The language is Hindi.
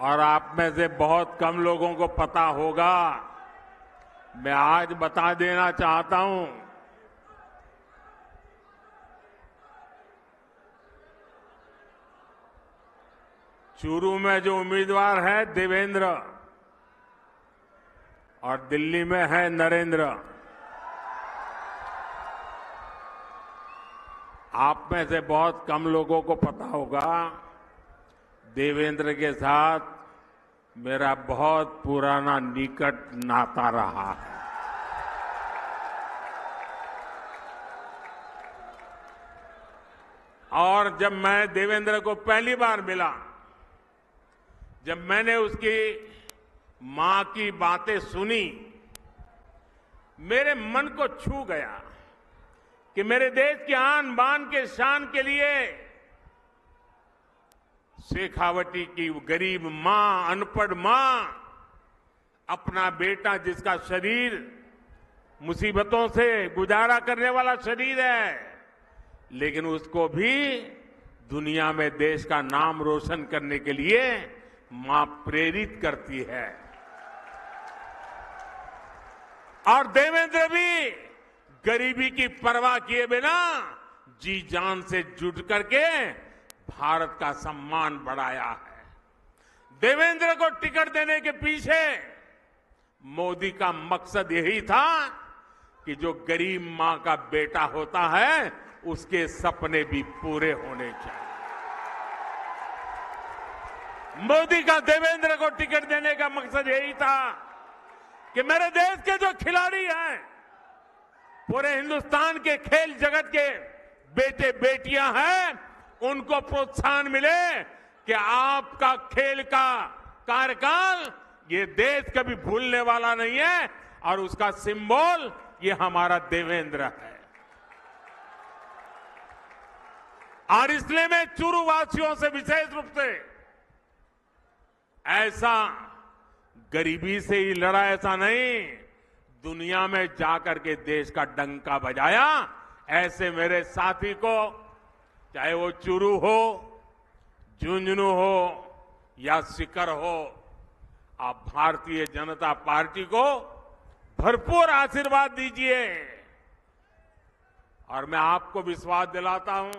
और आप में से बहुत कम लोगों को पता होगा। मैं आज बता देना चाहता हूँ चूरू में जो उम्मीदवार है देवेंद्र और दिल्ली में है नरेंद्र। आप में से बहुत कम लोगों को पता होगा। देवेंद्र के साथ मेरा बहुत पुराना निकट नाता रहा। है और जब मैं देवेंद्र को पहली बार मिला, जब मैंने उसकी माँ की बातें सुनी, मेरे मन को छू गया कि मेरे देश की आन बान के शान के लिए शेखावटी की गरीब माँ, अनपढ़ माँ, अपना बेटा जिसका शरीर मुसीबतों से गुजारा करने वाला शरीर है, लेकिन उसको भी दुनिया में देश का नाम रोशन करने के लिए माँ प्रेरित करती है। और देवेंद्र भी गरीबी की परवाह किए बिना जी जान से जुट करके भारत का सम्मान बढ़ाया है। देवेंद्र को टिकट देने के पीछे मोदी का मकसद यही था कि जो गरीब माँ का बेटा होता है, उसके सपने भी पूरे होने चाहिए। मोदी का देवेंद्र को टिकट देने का मकसद यही था कि मेरे देश के जो खिलाड़ी हैं, पूरे हिंदुस्तान के खेल जगत के बेटे बेटियाँ हैं उनको प्रोत्साहन मिले कि आपका खेल का कार्यकाल ये देश कभी भूलने वाला नहीं है और उसका सिंबल ये हमारा देवेंद्र है। और इसलिए मैं चूरू वासियों से विशेष रूप से ऐसा गरीबी से ही लड़ा, ऐसा नहीं, दुनिया में जाकर के देश का डंका बजाया। ऐसे मेरे साथी को चाहे वो चूरू हो, झुंझुनू हो या सिकर हो, आप भारतीय जनता पार्टी को भरपूर आशीर्वाद दीजिए। और मैं आपको विश्वास दिलाता हूँ